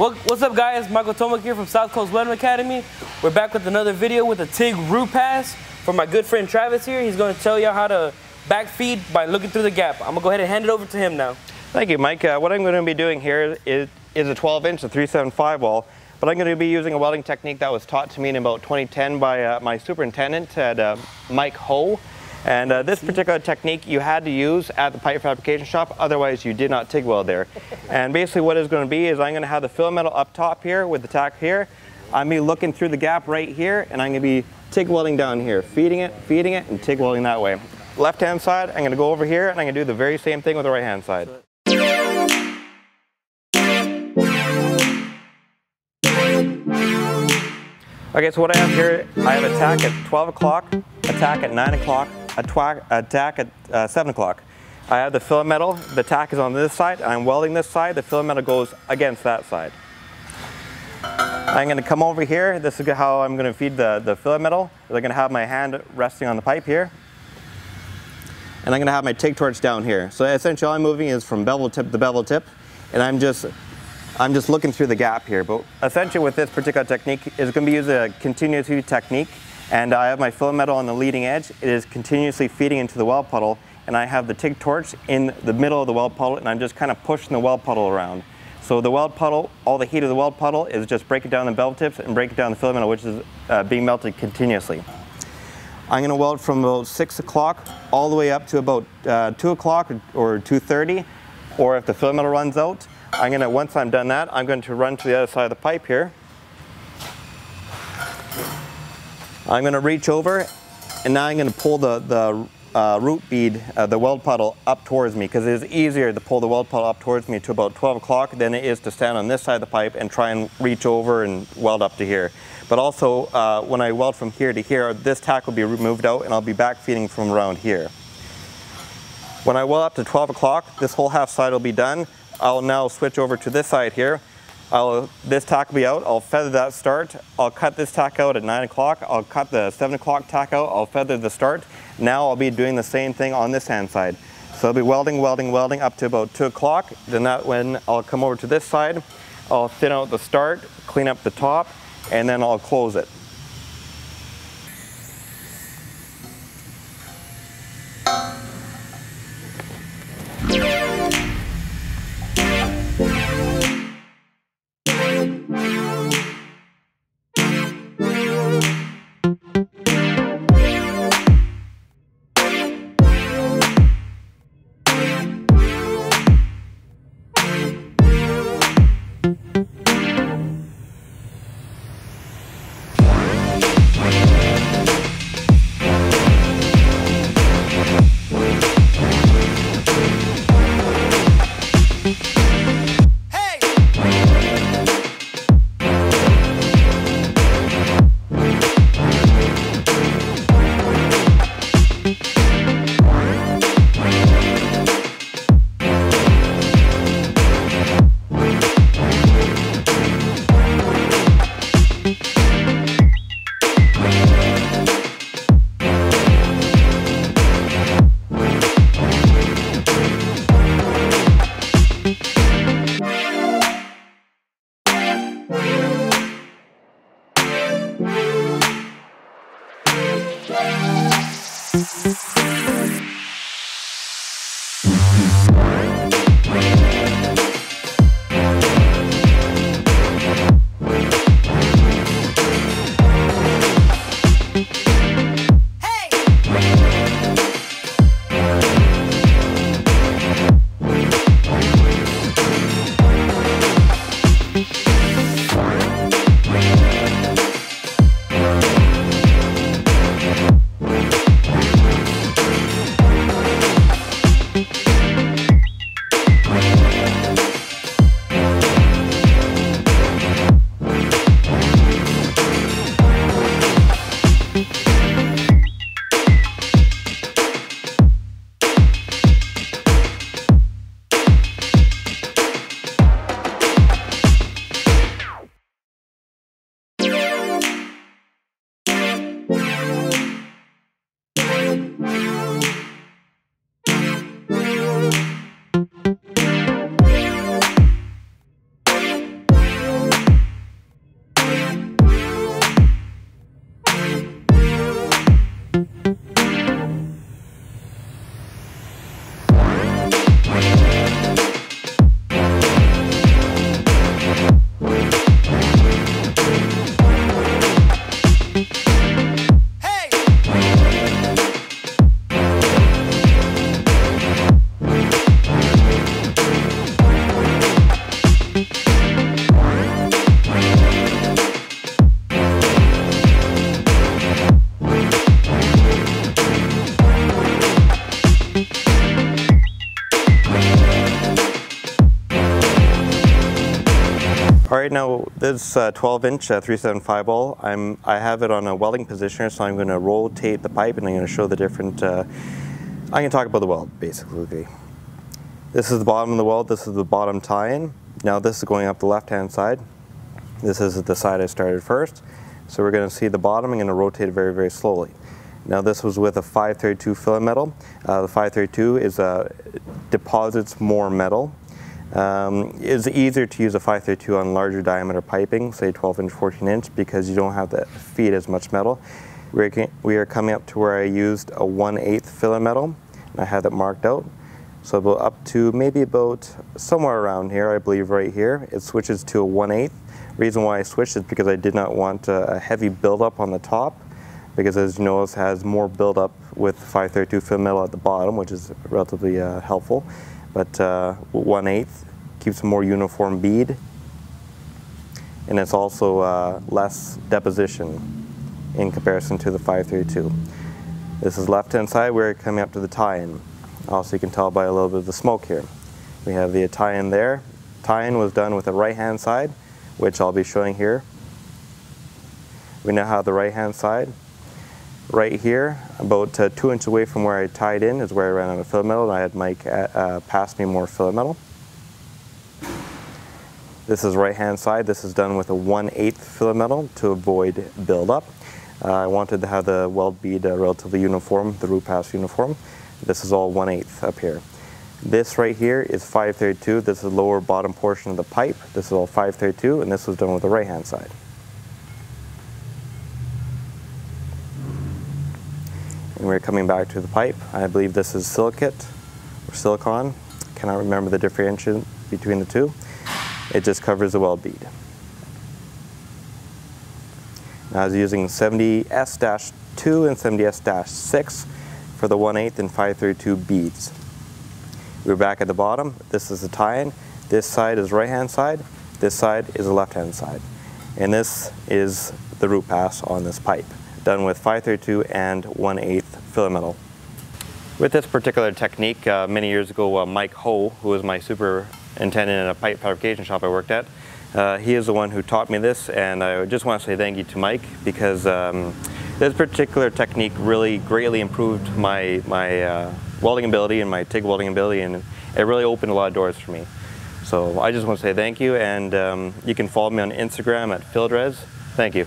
What, what's up guys, Michael Tomek here from South Coast Welding Academy. We're back with another video with a TIG root pass from my good friend Travis here. He's gonna tell you how to back feed by looking through the gap. I'm gonna go ahead and hand it over to him now. Thank you, Mike. Uh, what I'm gonna be doing here is, is a 12 inch, a 375 wall, but I'm gonna be using a welding technique that was taught to me in about 2010 by uh, my superintendent at uh, Mike Ho. And uh, this particular technique you had to use at the pipe fabrication shop, otherwise you did not TIG weld there. and basically what it's going to be is I'm going to have the fill metal up top here with the tack here. I'm going to be looking through the gap right here and I'm going to be TIG welding down here, feeding it, feeding it, and TIG welding that way. Left hand side, I'm going to go over here and I'm going to do the very same thing with the right hand side. Okay, so what I have here, I have a tack at 12 o'clock, a tack at 9 o'clock, a, a at uh, 7 o'clock. I have the filament metal, the tack is on this side, I'm welding this side, the filament metal goes against that side. I'm going to come over here, this is how I'm going to feed the, the filament metal. I'm going to have my hand resting on the pipe here. And I'm going to have my TIG torch down here. So essentially all I'm moving is from bevel tip to bevel tip, and I'm just I'm just looking through the gap here, but essentially with this particular technique, is going to be using a continuous technique, and I have my filament metal on the leading edge. It is continuously feeding into the weld puddle, and I have the TIG torch in the middle of the weld puddle, and I'm just kind of pushing the weld puddle around. So the weld puddle, all the heat of the weld puddle is just breaking down the bevel tips and breaking down the filament metal, which is uh, being melted continuously. I'm going to weld from about 6 o'clock all the way up to about uh, 2 o'clock or 2.30, or if the filament runs out, I'm going to, once I'm done that, I'm going to run to the other side of the pipe here. I'm going to reach over and now I'm going to pull the, the uh, root bead, uh, the weld puddle up towards me because it is easier to pull the weld puddle up towards me to about 12 o'clock than it is to stand on this side of the pipe and try and reach over and weld up to here. But also uh, when I weld from here to here, this tack will be removed out and I'll be back feeding from around here. When I weld up to 12 o'clock, this whole half side will be done. I'll now switch over to this side here. I'll, this tack will be out, I'll feather that start. I'll cut this tack out at 9 o'clock. I'll cut the 7 o'clock tack out, I'll feather the start. Now I'll be doing the same thing on this hand side. So I'll be welding, welding, welding up to about 2 o'clock. Then that when I'll come over to this side, I'll thin out the start, clean up the top, and then I'll close it. Right, now this uh, 12 inch uh, 375 wall, I'm, I have it on a welding positioner, so I'm going to rotate the pipe and I'm going to show the different, uh, I'm going to talk about the weld basically. This is the bottom of the weld, this is the bottom tie-in. Now this is going up the left hand side. This is the side I started first. So we're going to see the bottom, I'm going to rotate it very, very slowly. Now this was with a 532 filament metal. Uh, the 532 is uh, deposits more metal. Um, it's easier to use a 532 on larger diameter piping, say 12 inch, 14 inch, because you don't have to feed as much metal. We're, coming up to where I used a 1 8 filler metal, and I had it marked out. So up to maybe about somewhere around here, I believe right here, it switches to a 1 8 Reason why I switched is because I did not want a, heavy buildup on the top because as you it has more buildup with 532 filler metal at the bottom, which is relatively uh, helpful. But uh, 1 8 keeps a more uniform bead and it's also uh, less deposition in comparison to the 532. This is left hand side, we're coming up to the tie-in. Also you can tell by a little bit of the smoke here. We have the tie-in there. Tie-in was done with the right hand side which I'll be showing here. We now have the right hand side. Right here, about uh, two inches away from where I tied in is where I ran out of filament metal and I had Mike uh, uh pass me more filament metal. This is right hand side. This is done with a 1 8 filament metal to avoid buildup. Uh, I wanted to have the weld bead uh, relatively uniform, the root pass uniform. This is all 1 8 up here. This right here is 532. This is the lower bottom portion of the pipe. This is all 532, and this was done with the right hand side. And we're coming back to the pipe. I believe this is silicate or silicon. Cannot remember the differentiation between the two. It just covers the weld bead. I was using 70S-2 and 70S-6 for the 1 8 and 532 beads. We're back at the bottom. This is the tie-in. This side is right hand side. This side is the left hand side. And this is the root pass on this pipe, done with 532 and 1 8 filament metal. With this particular technique, uh, many years ago, uh, Mike Ho, who was my superintendent in a pipe fabrication shop I worked at, uh, he is the one who taught me this, and I just want to say thank you to Mike because um, this particular technique really greatly improved my, my uh, welding ability and my TIG welding ability, and it really opened a lot of doors for me. So I just want to say thank you, and um, you can follow me on Instagram at FieldRes. Thank you.